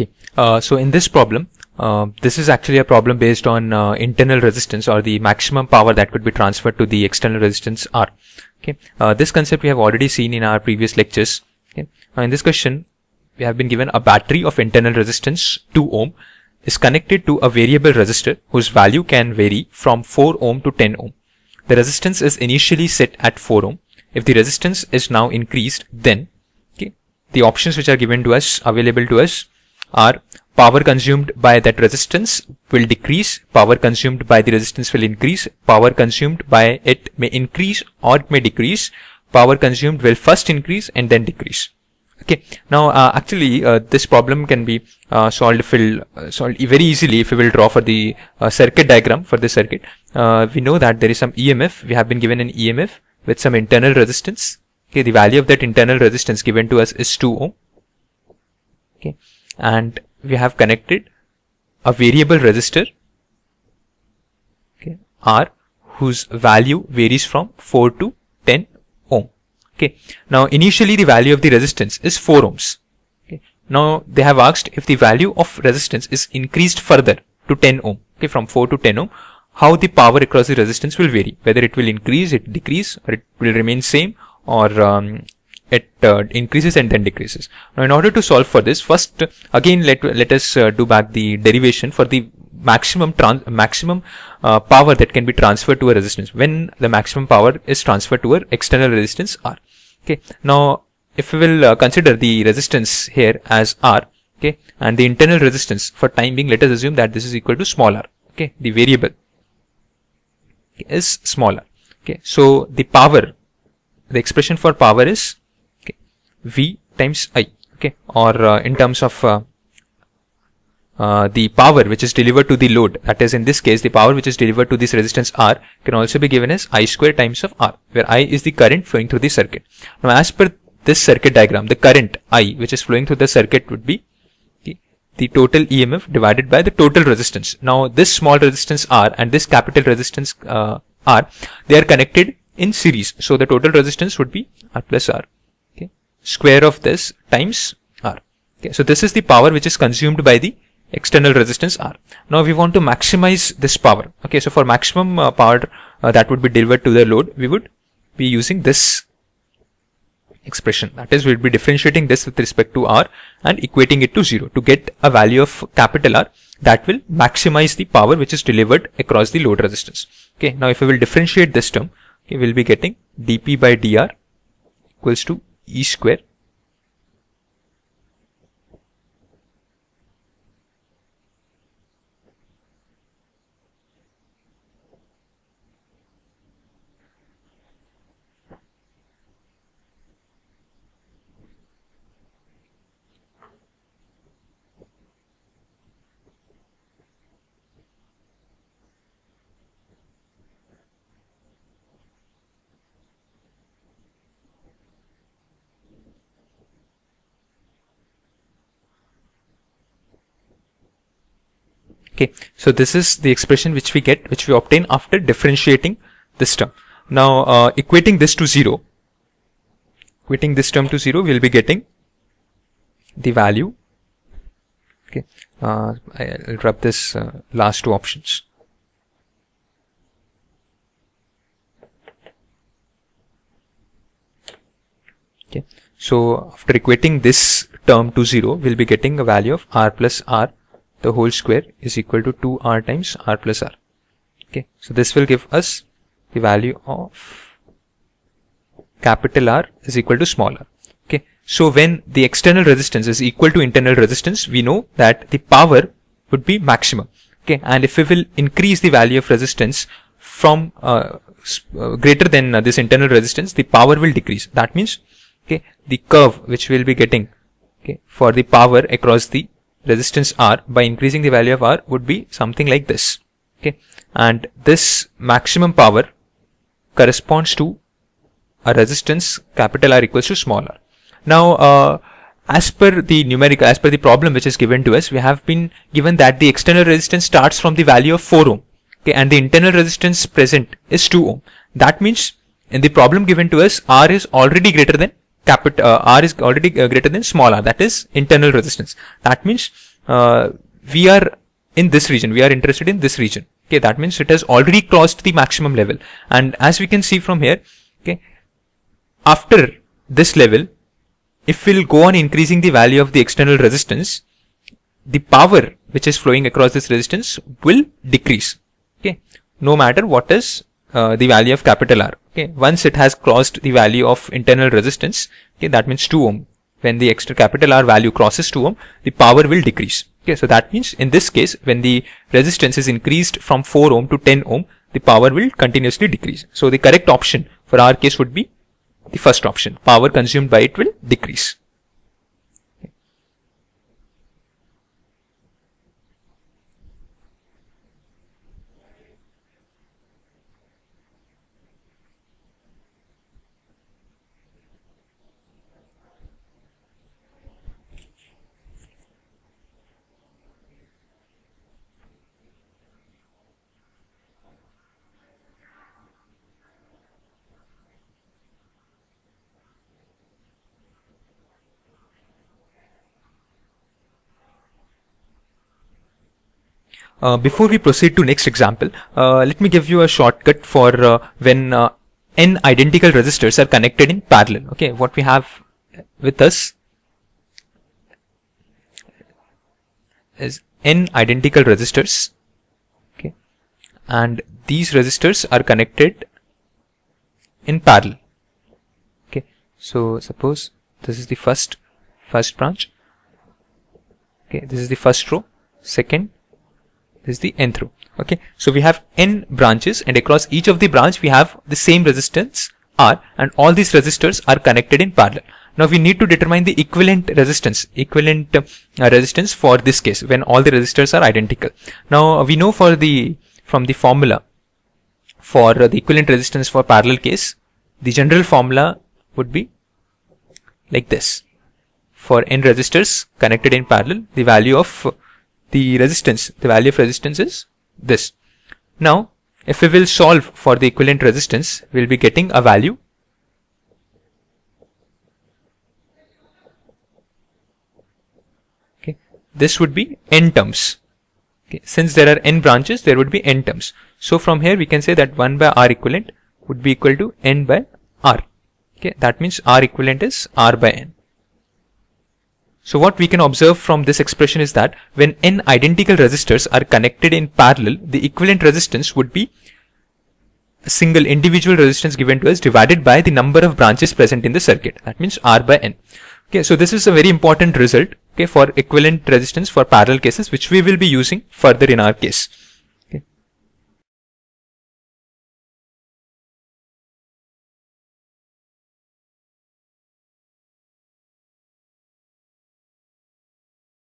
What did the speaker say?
Okay, uh, so in this problem, uh, this is actually a problem based on uh, internal resistance or the maximum power that could be transferred to the external resistance R. Okay, uh, this concept we have already seen in our previous lectures. Okay, now in this question, we have been given a battery of internal resistance 2 ohm is connected to a variable resistor whose value can vary from 4 ohm to 10 ohm. The resistance is initially set at 4 ohm. If the resistance is now increased, then okay, the options which are given to us, available to us, are power consumed by that resistance will decrease, power consumed by the resistance will increase, power consumed by it may increase or it may decrease, power consumed will first increase and then decrease. Okay, now uh, actually uh, this problem can be uh, solved, fill, uh, solved very easily if we will draw for the uh, circuit diagram for this circuit. Uh, we know that there is some EMF, we have been given an EMF with some internal resistance. Okay, the value of that internal resistance given to us is 2 ohm. Okay, and we have connected a variable resistor okay, R whose value varies from 4 to 10 ohm. Okay. Now initially the value of the resistance is 4 ohms. Okay. Now they have asked if the value of resistance is increased further to 10 ohm. Okay, from 4 to 10 ohm, how the power across the resistance will vary. Whether it will increase, it decrease, or it will remain same, or um, it uh, increases and then decreases. Now in order to solve for this, first again let let us uh, do back the derivation for the maximum trans maximum uh, power that can be transferred to a resistance when the maximum power is transferred to a external resistance R. Okay. Now if we will uh, consider the resistance here as R, okay, and the internal resistance for time being, let us assume that this is equal to small r. Okay, the variable is smaller. Okay, so the power, the expression for power is V times I, okay, or uh, in terms of uh, uh, the power which is delivered to the load, that is in this case the power which is delivered to this resistance R can also be given as I square times of R, where I is the current flowing through the circuit. Now as per this circuit diagram, the current I which is flowing through the circuit would be the, total EMF divided by the total resistance. Now this small resistance R and this capital resistance uh, R, they are connected in series. So the total resistance would be R plus R square of this times R. Okay, so this is the power which is consumed by the external resistance R. Now we want to maximize this power. Okay, so for maximum uh, power uh, that would be delivered to the load, we would be using this expression. That is, we'll be differentiating this with respect to R and equating it to zero to get a value of capital R that will maximize the power which is delivered across the load resistance. Okay, now if we will differentiate this term, okay, we'll be getting dp by dr equals to e square Okay, so this is the expression which we get, which we obtain after differentiating this term. Now, uh, equating this to 0, equating this term to 0, we'll be getting the value. Okay, uh, I'll rub this uh, last two options. Okay, so after equating this term to 0, we'll be getting a value of r plus r the whole square is equal to 2r times r plus r. Okay, so this will give us the value of capital R is equal to small r. Okay, so when the external resistance is equal to internal resistance, we know that the power would be maximum. Okay, and if we will increase the value of resistance from uh, uh, greater than uh, this internal resistance, the power will decrease. That means, okay, the curve which we will be getting, okay, for the power across the resistance R by increasing the value of R would be something like this. Okay. And this maximum power corresponds to a resistance capital R equals to small r. Now, uh, as per the numerical, as per the problem which is given to us, we have been given that the external resistance starts from the value of 4 ohm. Okay, and the internal resistance present is 2 ohm. That means in the problem given to us, R is already greater than capital uh, R is already uh, greater than small r that is internal resistance that means uh, we are in this region. We are interested in this region. Okay, that means it has already crossed the maximum level. And as we can see from here, okay, after this level, if we'll go on increasing the value of the external resistance, the power which is flowing across this resistance will decrease. Okay, no matter what is uh, the value of capital R. Okay, once it has crossed the value of internal resistance, okay, that means 2 ohm. When the extra capital R value crosses 2 ohm, the power will decrease. Okay, so that means in this case, when the resistance is increased from 4 ohm to 10 ohm, the power will continuously decrease. So the correct option for our case would be the first option. Power consumed by it will decrease. Uh, before we proceed to next example, uh, let me give you a shortcut for uh, when uh, n identical resistors are connected in parallel. Okay, what we have with us is n identical resistors. Okay, and these resistors are connected in parallel. Okay, so suppose this is the first first branch. Okay, this is the first row, second, this is the nth row okay? So we have n branches and across each of the branch we have the same resistance R and all these resistors are connected in parallel. Now we need to determine the equivalent resistance equivalent uh, resistance for this case when all the resistors are identical. Now we know for the from the formula for uh, the equivalent resistance for parallel case the general formula would be like this. For n resistors connected in parallel the value of the resistance, the value of resistance is this. Now, if we will solve for the equivalent resistance, we'll be getting a value okay. This would be n terms. Okay. Since there are n branches there would be n terms. So from here we can say that 1 by r equivalent would be equal to n by r. Okay. That means r equivalent is r by n so what we can observe from this expression is that when n identical resistors are connected in parallel, the equivalent resistance would be a single individual resistance given to us divided by the number of branches present in the circuit. That means R by N. Okay, so this is a very important result okay, for equivalent resistance for parallel cases which we will be using further in our case.